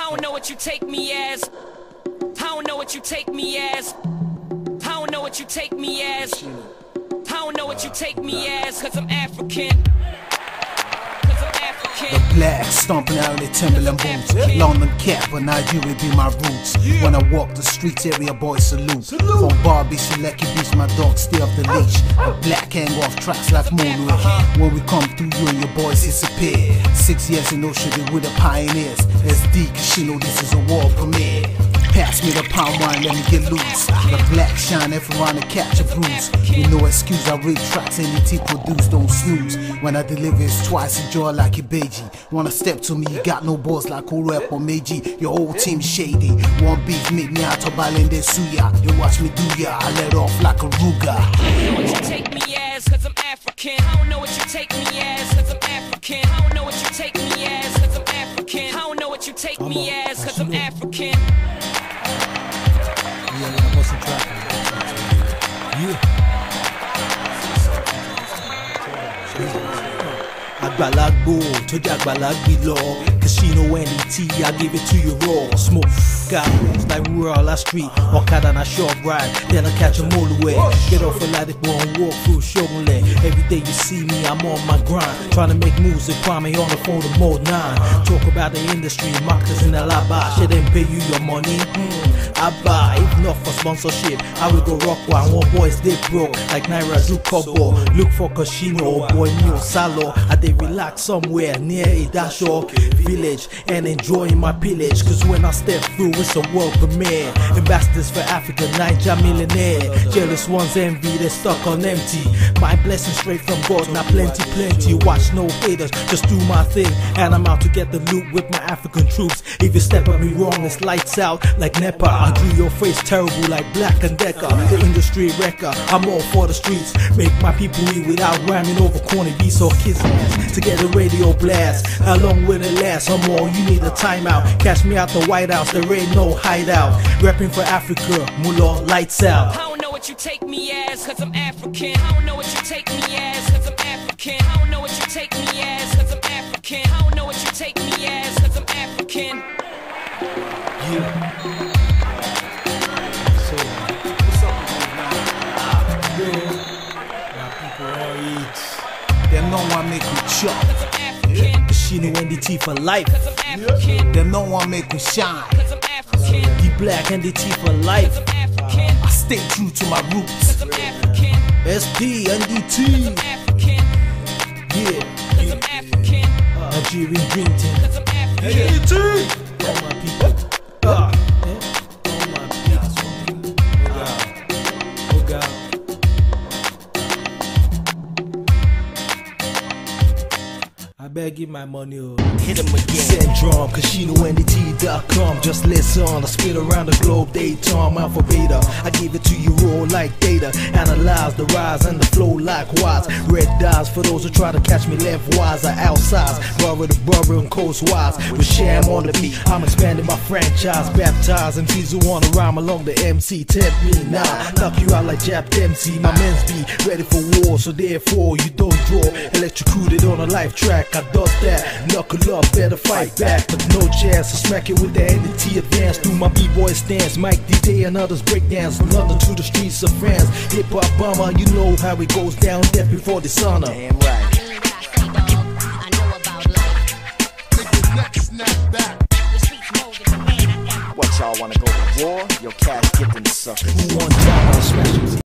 I don't know what you take me as. I don't know what you take me as. I don't know what you take me as. I don't know what you take me as, cause I'm African. Black stomping out in the Timberland boots. London cap, but Nigeria be my roots. When I walk the streets, area boys salute. From Barbie to Beach, my dog stay off the leash. The black hang off tracks like Moonway. When we come through, you and your boys disappear. Six years in Ocean with the pioneers. SD know this is a world premiere. Pass me the palm wine, let me get loose. The black shine, everyone to catch a bruise. With no excuse, I read tracks, NDT produce, don't snooze. When I deliver, it's twice a joy like a Beji. Wanna step to me, you got no balls like Orep or Meiji. Your whole team shady. One beef, make me out of Balende Suya. You watch me do ya, I let off like a Ruga. I don't know what you take me as, cause I'm African. I don't know what you take me as, cause I'm African. I don't know what you take me as, cause I'm African. I don't know what you take me as, cause I'm African. Àgbàlagbò tó jẹ́ àgbàlagbì lọ. Cashino NDT, I give it to you raw. Smoke, got rooms like rural street. Ọ̀kadà na short ride, then I catch a molue Get off a Ladipo and walk through Shogunle Every day you see me, I'm on my grind. Trying to make moves and Kwame on the phone to Modenine Talk about the industry, marketers in the laba Should them pay you your money? Hmm, I buy, if not for sponsorship I will go rock one, one boys they broke Like Naira Zukobo. Look for Cashino, boy New Salo. I they relax somewhere near a village And enjoying my pillage. Cause when I step through it's a world premiere. Ambassadors for Africa, Niger millionaire. Jealous ones envy, they're stuck on empty. My blessing straight from God, now plenty, plenty. Watch no haters, just do my thing. And I'm out to get the loot with my African troops. If you step at me wrong, it's lights out like NEPA. I drew your face terrible like Black and Decker The industry wrecker, I'm all for the streets. Make my people eat without rhyming over corny beats or kids To get a radio blast, how long will it last? I'm all, you need a timeout. Catch me out the White House, the ain't no hideout Rapping for Africa, Mullah, lights out I don't know what you take me as, cause I'm African. I don't know what you take me as, cause I'm African. I don't know what you take me as, cause I'm African. I don't know what you take me as, cause I'm African. Yeah. So, what's up with you, man? My people all eat. Them no one make me chop. Cause I'm African. Cashino NDT for life. Cause I'm African. Them no one make me shine. Cause I'm African. The black NDT for life. I stay true to my roots. Cause I'm African. SD, Cause I'm NDT. African. Yeah. Cause I'm African. Nigerian dream team. I'm I beg you my money, oh. Hit him again. Syndrome, CashinoNDT.com. Just listen, I spin around the globe, daytime, alpha beta. I give it to you raw like data. Analyze the rise and the flow likewise. Red dies for those who try to catch me left wise or outsize. Borough to borough and coastwise. With Sham on the beat, I'm expanding my franchise. Baptized MCs who wanna rhyme along the MC. Tempt me now, knock you out like Jap MC. My men's be ready for war, so therefore you don't draw. Electrocuted on a life track, I does that. Knuckle up, better fight back, but no chance. I smack it with the NDT advance. Through my b-boy stance, Mike DJ and others break dance. London to the streets of France. Hip hop bomber, you know how it goes down. Death before dishonor. Damn right. What y'all wanna go to war? Yo, cash get them suckers. Who want time? I'll smash you.